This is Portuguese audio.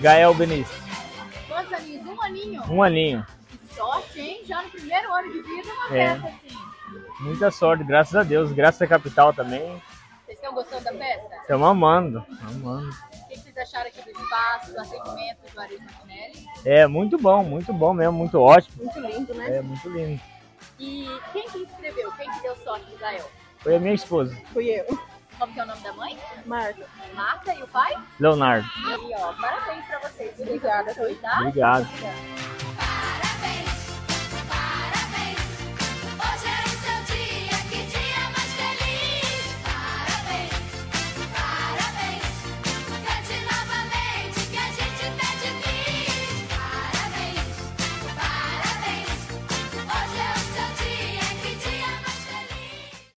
Gael Benício, Quantos aninhos? Um aninho? um aninho. Que sorte, hein? Já no primeiro ano de vida, uma É. festa assim. Muita sorte, graças a Deus. Graças à capital também. Vocês estão gostando da festa? Estamos amando, amando. Acharam aqui do espaço, do atendimento do Juarez Martinelli? É muito bom, muito bom mesmo, muito ótimo. Muito lindo, né? É muito lindo. E quem que inscreveu? Quem que deu sorte do Gael? Foi a minha esposa, Fui eu. Como que é o nome da mãe? Marta. Marta e o pai? Leonardo. E ó, parabéns pra vocês. Obrigada, foi, tá? Obrigado. Obrigada.